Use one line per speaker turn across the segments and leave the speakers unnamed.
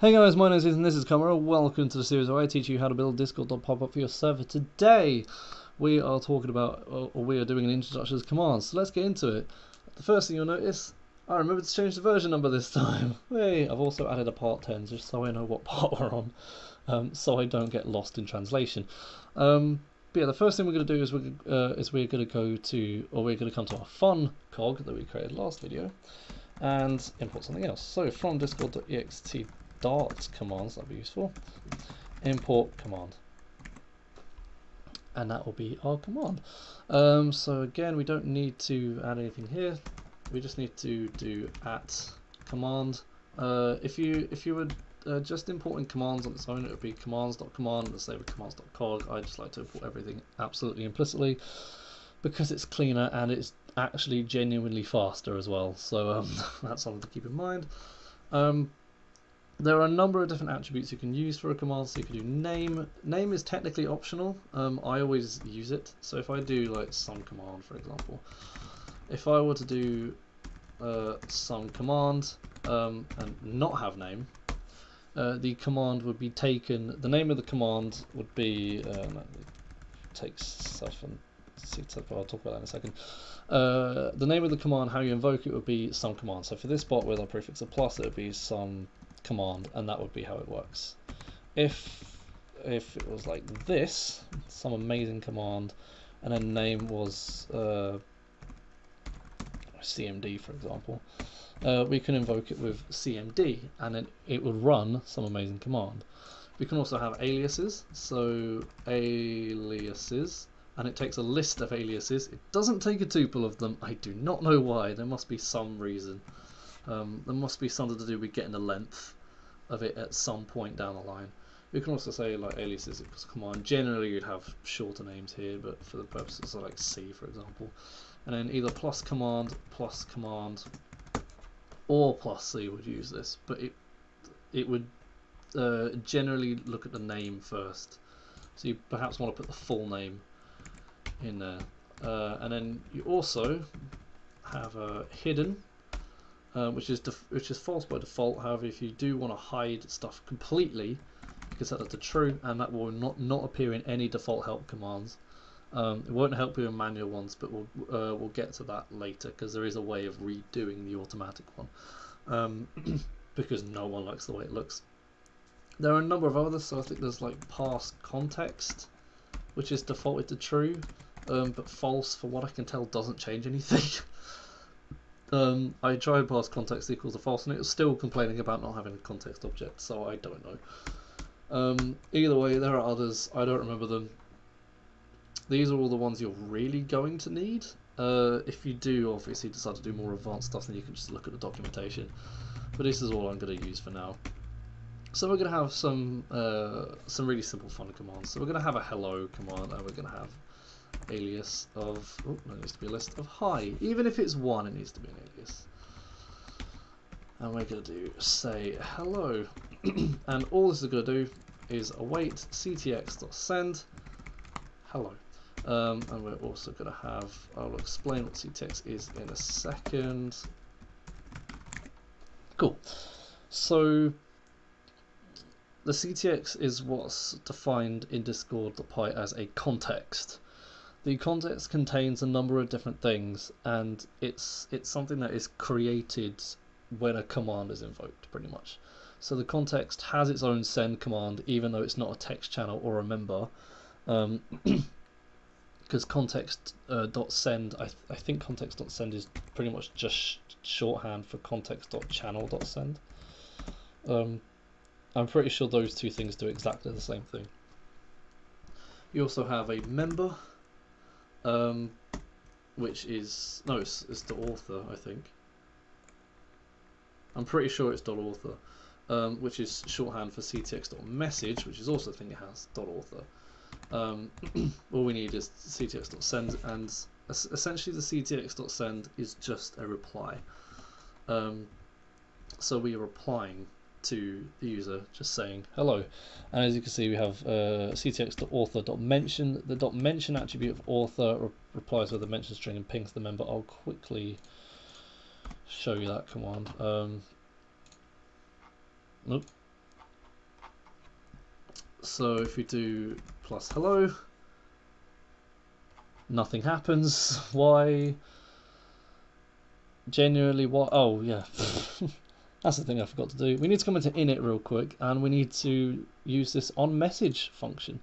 Hey guys, my name is Ethan, this is Carberra. Welcome to the series where I teach you how to build Discord.py bot for your server. Today, we are talking about, or we are doing an introduction to commands, so let's get into it. The first thing you'll notice, I remembered to change the version number this time. Hey, I've also added a part 10 just so I know what part we're on, um, so I don't get lost in translation. Um, but yeah, the first thing we're going to do is we're, uh, is we're going to go to, or we're going to come to our fun cog that we created last video, and import something else. So from discord.ext dart commands, that'll be useful. Import command. And that will be our command. Um, so again, we don't need to add anything here. We just need to do at command. Uh, if you if you were uh, just importing commands on its own, it would be commands.command, let's say with commands.cog. I just like to import everything absolutely implicitly because it's cleaner and it's actually genuinely faster as well. So um, that's something to keep in mind. Um, there are a number of different attributes you can use for a command. So you can do name. Name is technically optional. Um, I always use it. So if I do like some command, for example, if I were to do uh, some command um, and not have name, uh, the command would be taken. The name of the command would be uh, takes stuff and I'll talk about that in a second. Uh, the name of the command, how you invoke it, would be some command. So for this bot with our prefix of plus, it would be some command and that would be how it works. If if it was like this, some amazing command, and then name was uh, CMD for example, uh, we can invoke it with CMD and then it would run some amazing command. We can also have aliases, so aliases, and it takes a list of aliases. It doesn't take a tuple of them, I do not know why, there must be some reason. Um, there must be something to do with getting the length of it at some point down the line. You can also say like aliases equals command. Generally you'd have shorter names here, but for the purposes of like C for example. And then either plus command, plus command, or plus C would use this, but it it would uh, generally look at the name first. So you perhaps want to put the full name in there. Uh, and then you also have a hidden uh, which is which is false by default. However, if you do want to hide stuff completely, you can set that to true, and that will not not appear in any default help commands. Um, it won't help you in manual ones, but we'll uh, we'll get to that later because there is a way of redoing the automatic one um, because no one likes the way it looks. There are a number of others, so I think there's like pass context, which is defaulted to true, um, but false for what I can tell doesn't change anything. Um, I tried pass context equals to false and it was still complaining about not having a context object, so I don't know. Um, either way, there are others, I don't remember them. These are all the ones you're really going to need. Uh, if you do obviously decide to do more advanced stuff, then you can just look at the documentation. But this is all I'm going to use for now. So we're going to have some uh, some really simple fun commands. So we're going to have a hello command, and we're going to have alias of, oh, there needs to be a list of hi. Even if it's one, it needs to be an alias. And we're going to do say hello. and all this is going to do is await ctx.send hello. Um, and we're also going to have, I'll explain what ctx is in a second. Cool. So the CTX is what's defined in Discord the Discord.py as a context. The context contains a number of different things, and it's it's something that is created when a command is invoked, pretty much. So the context has its own send command, even though it's not a text channel or a member. Um, because context uh, dot send I, th I think context dot send is pretty much just sh shorthand for context dot channel dot send um, I'm pretty sure those two things do exactly the same thing you also have a member um, which is no, it's, it's the author, I think. I'm pretty sure it's dot .author, um, which is shorthand for ctx.message, which is also the thing it has dot .author. Um, all we need is ctx.send, and essentially the ctx.send is just a reply. Um, so we are replying to the user just saying hello and as you can see we have uh, ctx.author.mention the dot mention attribute of author re replies with a mention string and pings the member I'll quickly show you that command um, so if we do plus hello, nothing happens. Why? Genuinely, what? Oh, yeah. That's the thing I forgot to do. We need to come into init real quick, and we need to use this on message function.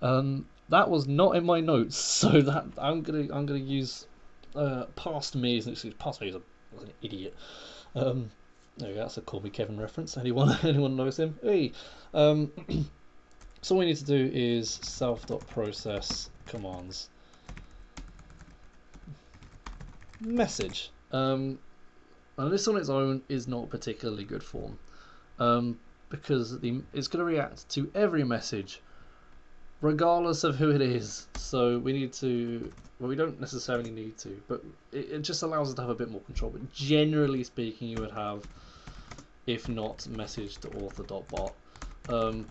Um, that was not in my notes, so that I'm gonna I'm gonna use uh, past me as an excuse. Past me is a, was an idiot. Um, there we go. That's a Call Me Kevin reference. Anyone anyone knows him? Hey. Um, so all we need to do is self.process commands message. Um, and this on its own is not particularly good form um, because the, it's going to react to every message regardless of who it is. So we need to, well, we don't necessarily need to, but it, it just allows us to have a bit more control. But generally speaking, you would have, if not message to author.bot, um,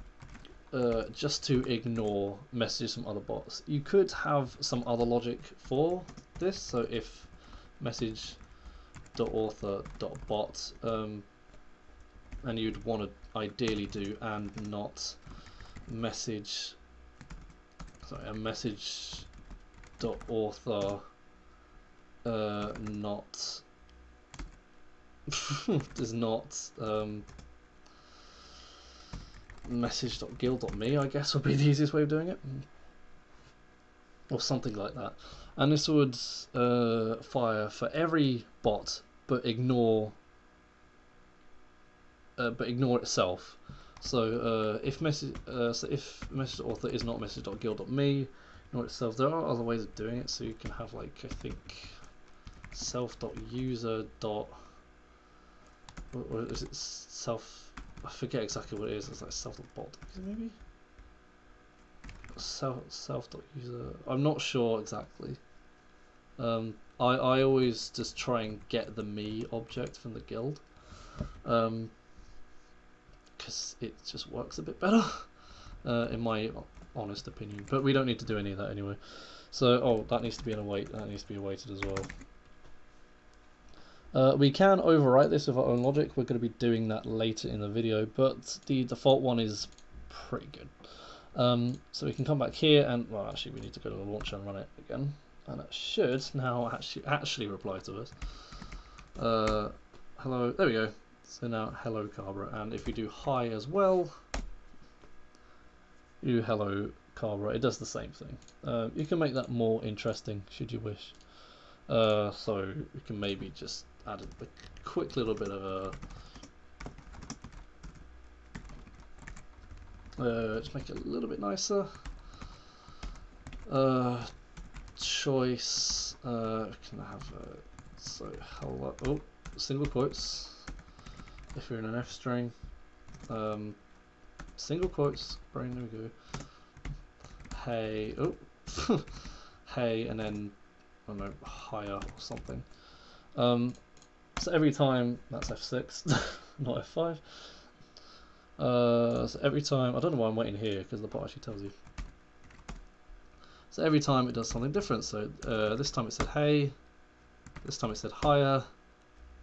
uh, just to ignore messages from other bots. You could have some other logic for this. So if message dot author dot bot um, and you'd want to ideally do and not message sorry a message dot author uh, not does not um, message.guild.me I guess would be the easiest way of doing it. Or something like that. And this would uh, fire for every bot but ignore uh, but ignore itself. So uh, if message uh, so if message author is not message.guild.me ignore itself there are other ways of doing it. So you can have like I think self.user dot or is it? Self I forget exactly what it is. It's like self.bot maybe? Self self.user I'm not sure exactly. Um, I, I always just try and get the me object from the guild because um, it just works a bit better uh, in my honest opinion but we don't need to do any of that anyway. So oh that needs to be an await that needs to be awaited as well. Uh, we can overwrite this with our own logic. We're going to be doing that later in the video but the default one is pretty good. Um, so we can come back here and well actually we need to go to the launcher and run it again and it should now actually actually reply to us. Uh, hello, there we go. So now hello Carberra, and if we do hi as well, you hello Carberra, it does the same thing. Uh, you can make that more interesting should you wish. Uh, so we can maybe just add a, a quick little bit of a Uh, just make it a little bit nicer. Uh, choice. Uh, can I have a, so hello? Oh, single quotes. If you're in an F string, um, single quotes. Brain, there we go. Hey, oh, hey, and then I don't know, higher or something. Um, so every time that's F6, not F5. Uh, so every time, I don't know why I'm waiting here because the bot actually tells you. So every time it does something different. So uh, this time it said hey, this time it said higher,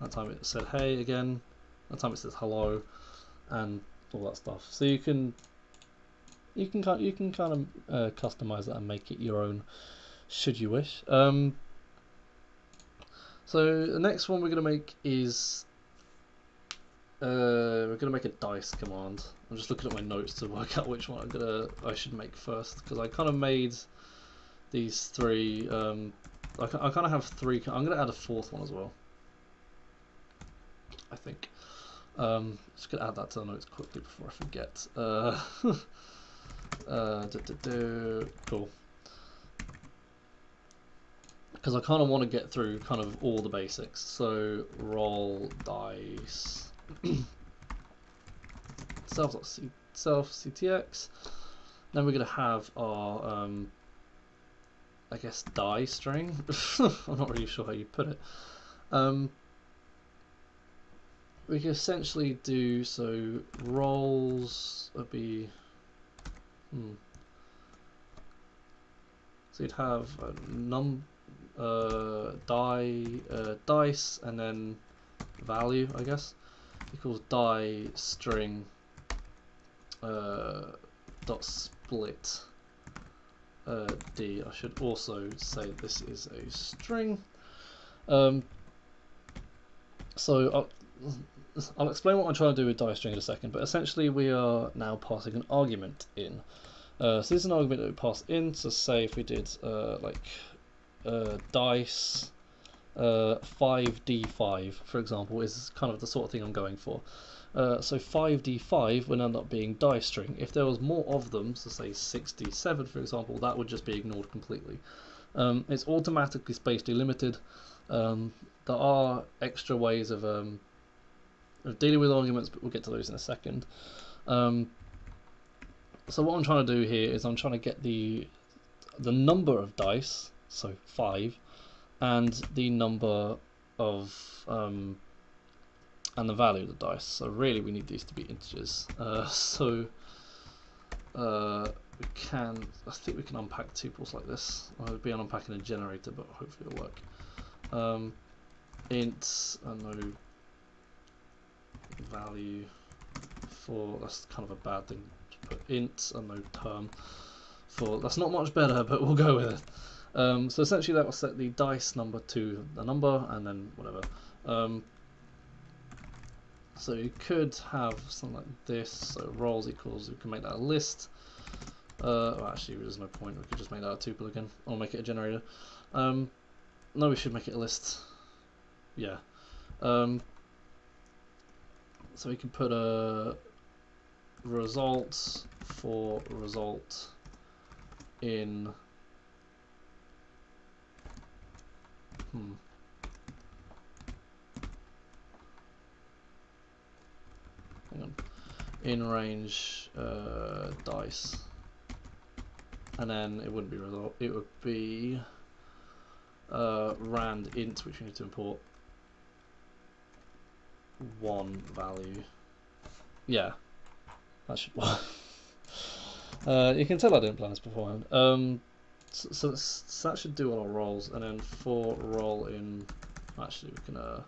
that time it said hey again, that time it says hello, and all that stuff. So you can you can you can kind of uh, customize that and make it your own, should you wish. Um, so the next one we're going to make is uh, we're going to make a dice command. I'm just looking at my notes to work out which one I'm gonna I should make first because I kind of made these three. Um, I, I kind of have three. I'm going to add a fourth one as well. I think. Um, just going to add that to the notes quickly before I forget. Uh, uh, do, do, do. Cool. Because I kind of want to get through kind of all the basics. So roll dice. self self CTX. Then we're going to have our um, I guess, die string. I'm not really sure how you put it. Um, we can essentially do so rolls would be hmm. so you'd have a num uh, die uh, dice and then value I guess equals die string uh, dot split uh, d. I should also say this is a string. Um, so I'll, I'll explain what I'm trying to do with string in a second, but essentially we are now passing an argument in. Uh, so this is an argument that we pass in, so say if we did uh, like uh, dice uh, 5d5 for example is kind of the sort of thing I'm going for. Uh, so 5d5 would end up being die string. If there was more of them, so say 6d7 for example, that would just be ignored completely. Um, it's automatically space delimited. Um, there are extra ways of, um, of dealing with arguments, but we'll get to those in a second. Um, so what I'm trying to do here is I'm trying to get the the number of dice, so five, and the number of um, and the value of the dice. So really we need these to be integers. Uh, so uh, we can, I think we can unpack tuples like this. I'll be unpacking a generator, but hopefully it'll work. Um, int, I know value for, that's kind of a bad thing to put int, I know term for, that's not much better, but we'll go with it. Um, so essentially that will set the dice number to the number and then whatever. Um, so you could have something like this, so rolls equals, we can make that a list. Uh, well, actually, there's no point, we could just make that a tuple again, or make it a generator. Um, no, we should make it a list. Yeah. Um, so we can put a result for result in hmm in range uh, dice. And then it wouldn't be result it would be uh, rand int which we need to import one value. Yeah. That should work. Uh, you can tell I didn't plan this beforehand. Um, so, so, so, that should do all our rolls. And then for roll in actually we can uh,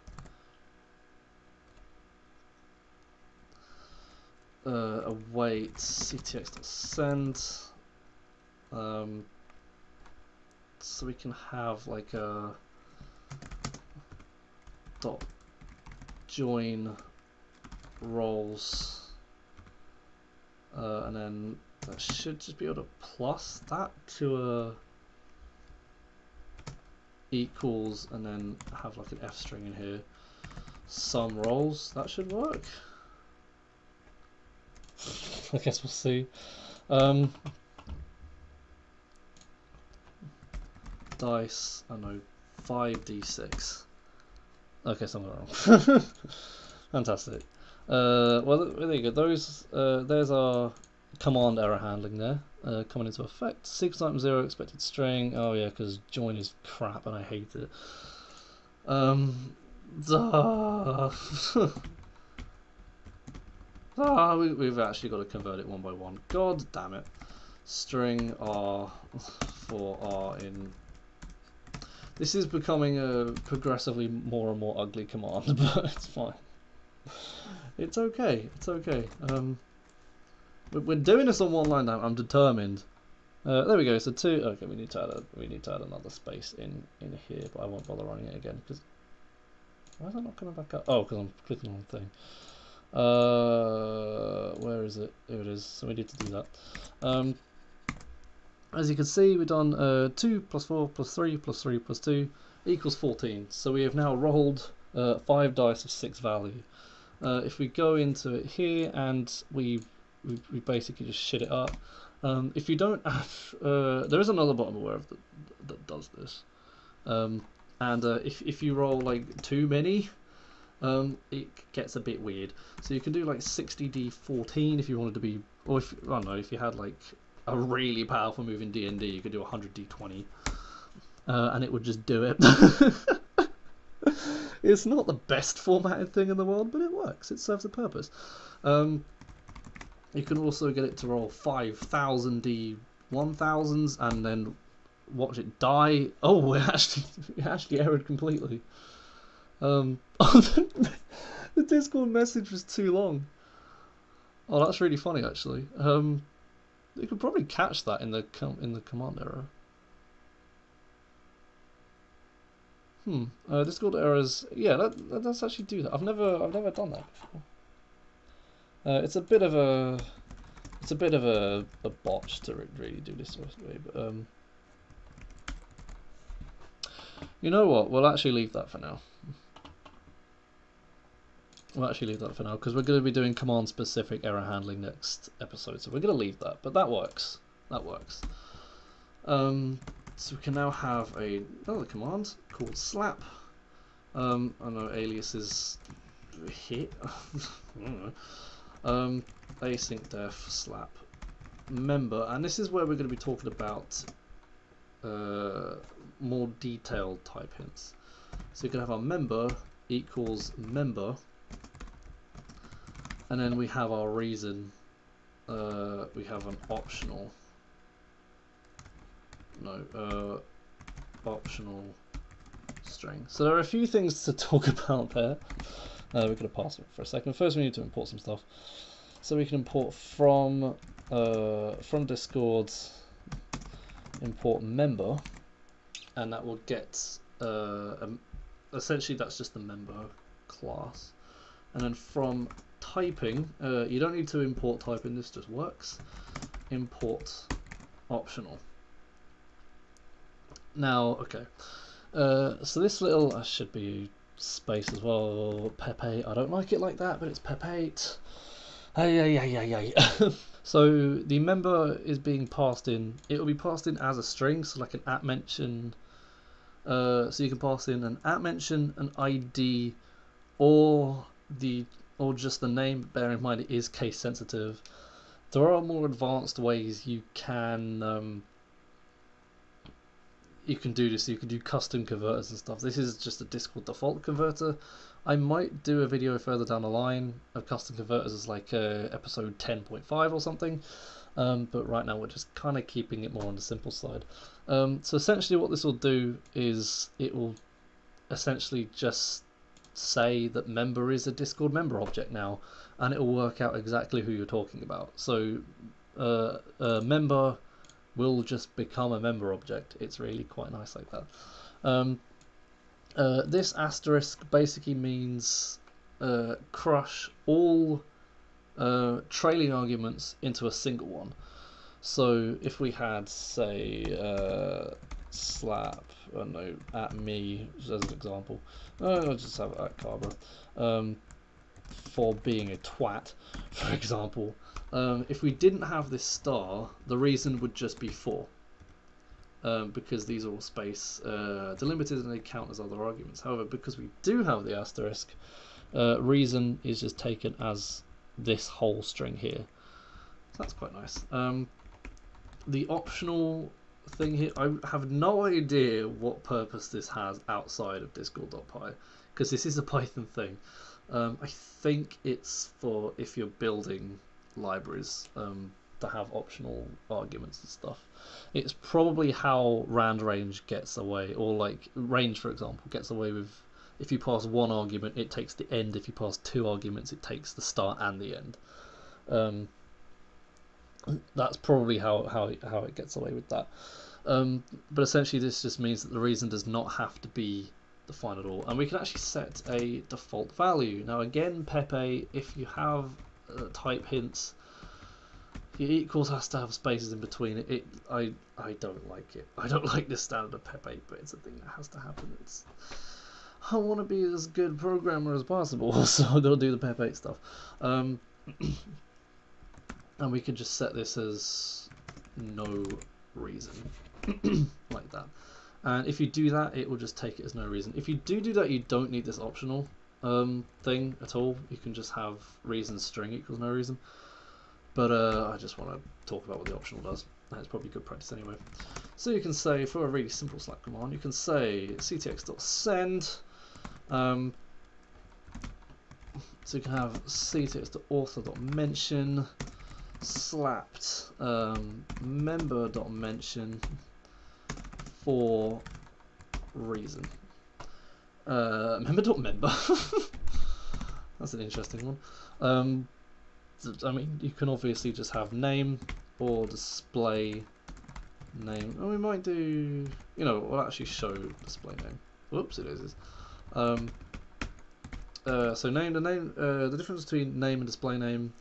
uh, await ctx.send um, so we can have like a dot join rolls uh, and then that should just be able to plus that to a equals and then have like an f string in here. Some rolls that should work I guess we'll see. Um, dice, I know, 5d6. Okay, something wrong. Fantastic. Uh, well, there you go. Those, uh, there's our command error handling there, uh, coming into effect. 6 times 0 expected string. Oh yeah, because join is crap and I hate it. Um, Ah, we, we've actually got to convert it one by one. God damn it. String R for R in... This is becoming a progressively more and more ugly command, but it's fine. It's okay, it's okay. Um, we're doing this on one line now, I'm determined. Uh, there we go, so two, okay, we need to add a, we need to add another space in, in here, but I won't bother running it again, because, why is that not coming back up? Oh, because I'm clicking on the thing. Uh, where is it? There it is. So we need to do that. Um, as you can see, we've done uh, 2 plus 4 plus 3 plus 3 plus 2 equals 14. So we have now rolled uh, 5 dice of 6 value. Uh, if we go into it here and we, we, we basically just shit it up. Um, if you don't have, uh, there is another bot I'm aware of that, that does this. Um, and uh, if, if you roll like too many, um, it gets a bit weird. So you can do like 60d14 if you wanted to be, or if I don't know, if you had like a really powerful move in D&D, you could do 100d20, uh, and it would just do it. it's not the best formatted thing in the world, but it works. It serves a purpose. Um, you can also get it to roll 5,000d 1000s and then watch it die. Oh, it actually, it actually errored completely. Um, the Discord message was too long. Oh, that's really funny, actually. Um, You could probably catch that in the com in the command error. Hmm. Uh, Discord errors. Yeah, that, that does actually do that. I've never I've never done that before. Uh, it's a bit of a it's a bit of a, a botch to really do this sort of way, but um, you know what? We'll actually leave that for now. We'll actually leave that for now because we're going to be doing command specific error handling next episode, so we're going to leave that. But that works. That works. Um, so we can now have a, another command called slap. Um, I know alias is hit. i um, async def slap member, and this is where we're going to be talking about uh, more detailed type hints. So you can have our member equals member, and then we have our reason. Uh, we have an optional no, uh, optional string. So there are a few things to talk about there. Uh, we're going to pass it for a second. First we need to import some stuff. So we can import from uh, from Discord import member and that will get uh, um, essentially that's just the member class and then from typing uh, you don't need to import typing this just works import optional now, okay. Uh, so this little, uh, should be space as well, PEP 8. I don't like it like that, but it's PEP 8. Hey, hey, hey, hey, hey. so the member is being passed in, it will be passed in as a string, so like an at mention. Uh, so you can pass in an at mention, an ID, or the or just the name. Bear in mind it is case sensitive. There are more advanced ways you can um, you can do this. You can do custom converters and stuff. This is just a Discord default converter. I might do a video further down the line of custom converters as like uh, episode 10.5 or something. Um, but right now we're just kind of keeping it more on the simple side. Um, so essentially what this will do is it will essentially just say that member is a Discord member object now and it will work out exactly who you're talking about. So uh, a member will just become a member object. It's really quite nice like that. Um, uh, this asterisk basically means uh, crush all uh, trailing arguments into a single one. So if we had, say, uh, slap, I at me as an example, I'll just have it at Carberra, um, for being a twat, for example, um, if we didn't have this star, the reason would just be 4. Um, because these are all space uh, delimited and they count as other arguments. However, because we do have the asterisk, uh, reason is just taken as this whole string here. So that's quite nice. Um, the optional thing here, I have no idea what purpose this has outside of discord.py because this is a Python thing. Um, I think it's for if you're building libraries um, to have optional arguments and stuff. It's probably how rand range gets away, or like range, for example, gets away with if you pass one argument, it takes the end. If you pass two arguments, it takes the start and the end. Um, that's probably how, how, how it gets away with that. Um, but essentially, this just means that the reason does not have to be defined at all. And we can actually set a default value. Now, again, PEP 8, if you have uh, type hints. Your equals has to have spaces in between it. it. I I don't like it. I don't like the standard of PEP 8, but it's a thing that has to happen. It's I want to be as good programmer as possible, so I'm gonna do the PEP 8 stuff. Um, and we can just set this as no reason, like that. And if you do that, it will just take it as no reason. If you do do that, you don't need this optional um, thing at all. You can just have reason string equals no reason. But uh, I just want to talk about what the optional does. That's probably good practice anyway. So you can say, for a really simple slack command, you can say ctx.send. Um, so you can have ctx.author.mention slapped um, member.mention for reason. Uh, member member. That's an interesting one. Um, I mean, you can obviously just have name or display name. Oh, we might do, you know, we'll actually show display name. Whoops, it is. Um, uh, so name the name. Uh, the difference between name and display name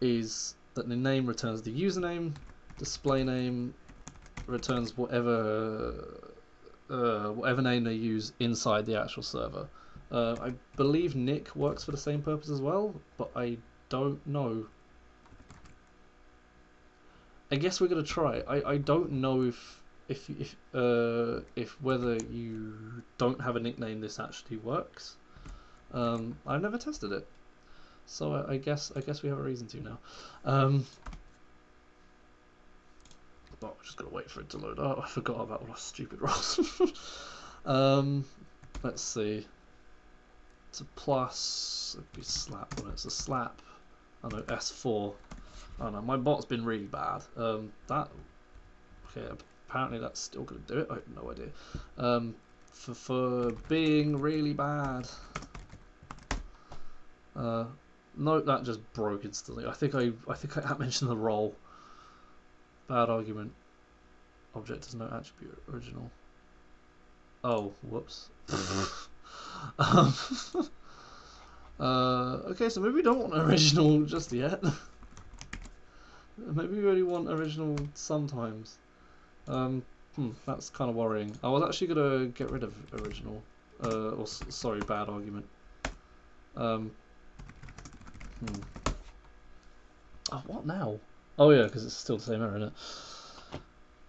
is that the name returns the username, display name returns whatever uh, whatever name they use inside the actual server. Uh, I believe Nick works for the same purpose as well, but I don't know. I guess we're gonna try. I, I don't know if if if uh, if whether you don't have a nickname this actually works. Um, I've never tested it, so I, I guess I guess we have a reason to now. Um, but we're just gonna wait for it to load. Oh, I forgot about all our stupid rolls. um, let's see. It's a plus. It'd be slap when it's a slap. I know S4. Oh no, my bot's been really bad. Um, that. Okay, apparently that's still gonna do it. I have no idea. Um, for for being really bad. Uh, no, that just broke instantly. I think I I think I mentioned the role. Bad argument. Object is no attribute original. Oh, whoops. um, uh, okay, so maybe we don't want original just yet. maybe we only want original sometimes. Um, hmm, that's kind of worrying. I was actually going to get rid of original. Uh, or, sorry, bad argument. Um, hmm. Oh, what now? Oh yeah, because it's still the same error, isn't it?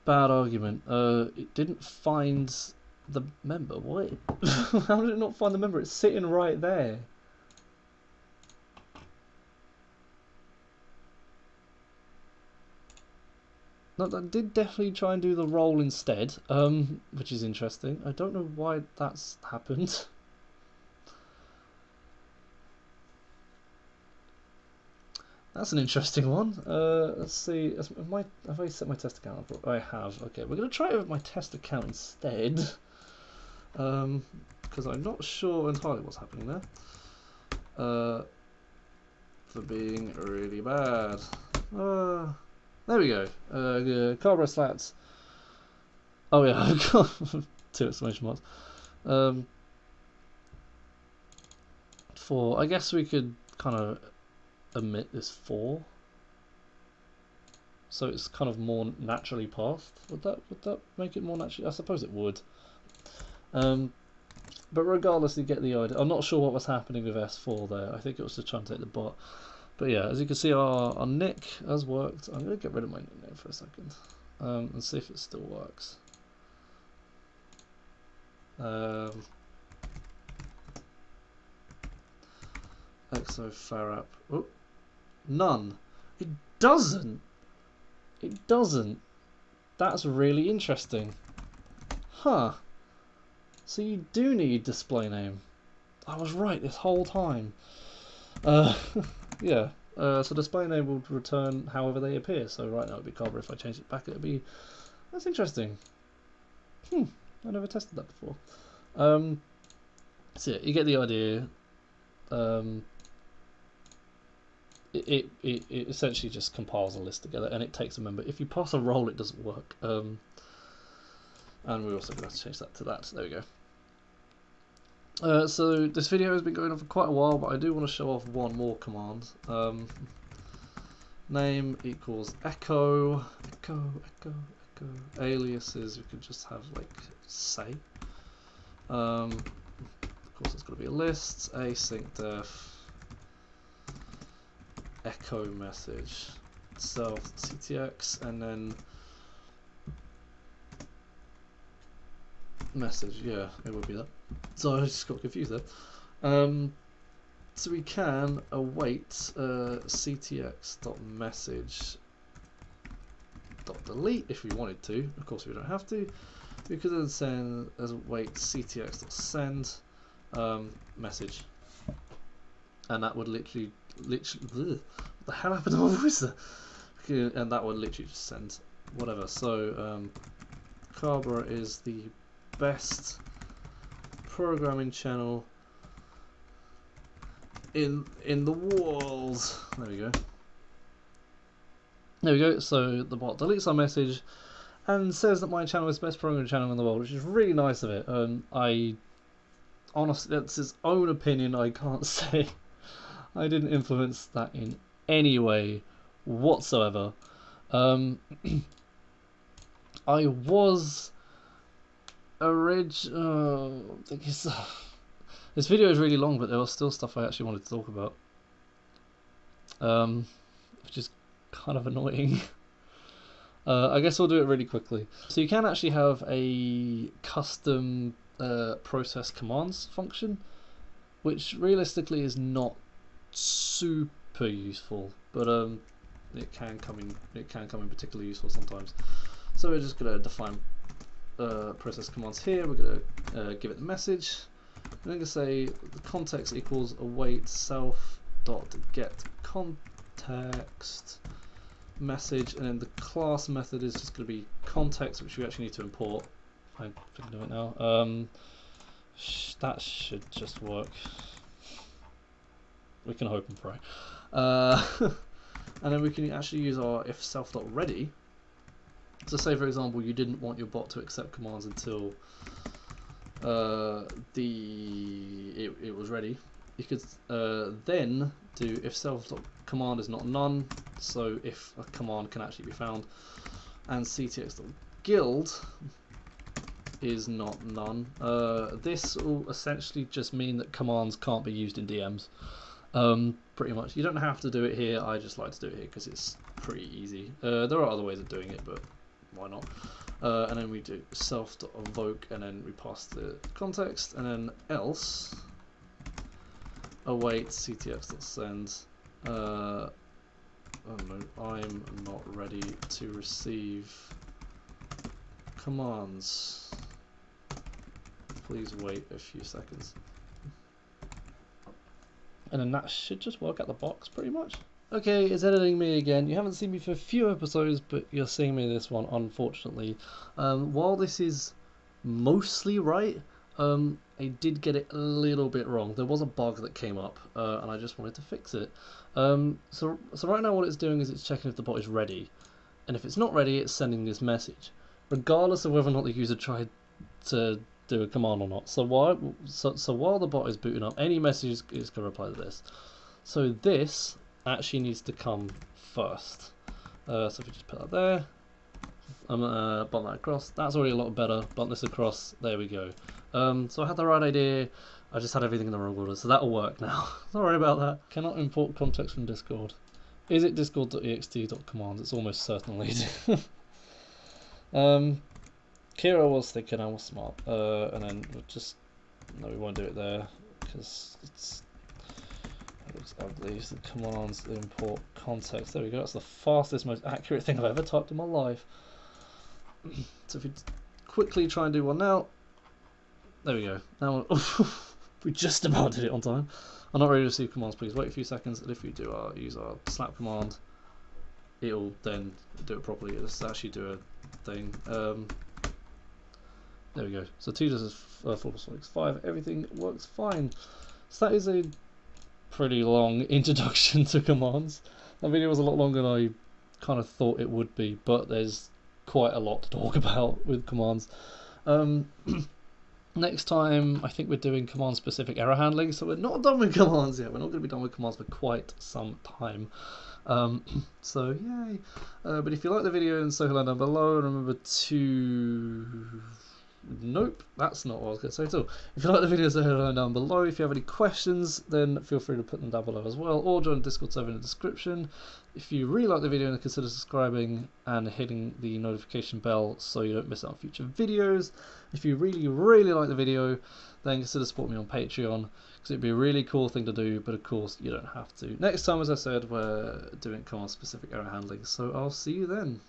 Bad argument. Uh, it didn't find the member. What? How did it not find the member? It's sitting right there. No, that did definitely try and do the roll instead, um, which is interesting. I don't know why that's happened. That's an interesting one. Uh, let's see. Have, my, have I set my test account up? I have. Okay, we're going to try it with my test account instead. Because um, I'm not sure entirely what's happening there. Uh, for being really bad. Uh, there we go. Uh, slats. Oh yeah, I've got two exclamation marks. Um, for I guess we could kind of omit this 4 so it's kind of more naturally passed. Would that would that make it more naturally? I suppose it would. Um, but regardless you get the idea. I'm not sure what was happening with S4 there. I think it was just trying to take the bot. But yeah as you can see our, our nick has worked. I'm going to get rid of my nickname for a second um, and see if it still works. Um, exofarap. Oh, None. It doesn't. It doesn't. That's really interesting. Huh. So you do need display name. I was right this whole time. Uh, yeah. Uh, so display name will return however they appear. So right now it'd be Carberra. If I change it back, it'd be. That's interesting. Hmm. I never tested that before. Um. So yeah, you get the idea. Um, it, it, it essentially just compiles a list together and it takes a member. If you pass a role, it doesn't work. Um, and we're also going to change that to that. There we go. Uh, so this video has been going on for quite a while, but I do want to show off one more command. Um, name equals echo, echo, echo, echo. Aliases we could just have like say. Um, of course, it's got to be a list. Async def echo message. Self ctx and then message. Yeah it would be that. So I just got confused there. Um, so we can await uh, dot delete if we wanted to. Of course we don't have to we could then send as await ctx.send um, message. And that would literally literally, what the hell happened to my voice? And that one literally just send whatever. So, um, is the best programming channel in in the world. There we go. There we go. So the bot deletes our message and says that my channel is the best programming channel in the world, which is really nice of it. Um, I honestly, that's his own opinion. I can't say I didn't influence that in any way whatsoever. Um, I was orig. Uh, this video is really long, but there was still stuff I actually wanted to talk about, um, which is kind of annoying. Uh, I guess I'll do it really quickly. So you can actually have a custom uh, process commands function, which realistically is not super useful, but um, it can come in. It can come in particularly useful sometimes. So we're just going to define uh, process commands here. We're going to uh, give it the message. I'm to say the context equals await self dot get context message, and then the class method is just going to be context, which we actually need to import. I can do it now. Um, sh that should just work. We can hope and pray. Uh, and then we can actually use our if self.ready. So say for example you didn't want your bot to accept commands until uh, the it, it was ready. You could uh, then do if self command is not none, so if a command can actually be found, and ctx.guild is not none. Uh, this will essentially just mean that commands can't be used in DMs. Um, pretty much. You don't have to do it here, I just like to do it here because it's pretty easy. Uh, there are other ways of doing it, but why not? Uh, and then we do self.invoke and then we pass the context and then else await ctx.send uh, oh I'm not ready to receive commands. Please wait a few seconds. And then that should just work out the box pretty much. Okay, it's editing me again. You haven't seen me for a few episodes, but you're seeing me this one, unfortunately. Um, while this is mostly right, um, I did get it a little bit wrong. There was a bug that came up, uh, and I just wanted to fix it. Um, so, so right now what it's doing is it's checking if the bot is ready, and if it's not ready, it's sending this message, regardless of whether or not the user tried to do a command or not. So while so, so while the bot is booting up, any message is, going to reply to this. So this actually needs to come first. Uh, so if we just put that there, I'm gonna bump that across. That's already a lot better. Bump this across. There we go. Um, so I had the right idea. I just had everything in the wrong order, so that'll work now. Sorry about that. Cannot import context from Discord. Is it discord.ext.commands? It's almost certainly. um, Kira was thinking I was smart, uh, and then we'll just no, we won't do it there because it's it looks ugly. So commands, import context. There we go. That's the fastest, most accurate thing I've ever typed in my life. so if we quickly try and do one now, there we go. Now we just about did it on time. I'm not ready to receive commands. Please wait a few seconds. And if we do our use our slap command, it'll then do it properly. Let's actually do a thing. Um, there we go. So two does uh, four plus one five. Everything works fine. So that is a pretty long introduction to commands. That video was a lot longer than I kind of thought it would be, but there's quite a lot to talk about with commands. Um, next time, I think we're doing command-specific error handling, so we're not done with commands yet. We're not going to be done with commands for quite some time. Um, so, yay. Uh, but if you like the video, then hello down below, remember to Nope, that's not what I was going to say at all. If you like the video, say down below. If you have any questions, then feel free to put them down below as well, or join the Discord server in the description. If you really like the video, then consider subscribing and hitting the notification bell so you don't miss out on future videos. If you really, really like the video, then consider supporting me on Patreon, because it'd be a really cool thing to do, but of course, you don't have to. Next time, as I said, we're doing command-specific error handling, so I'll see you then.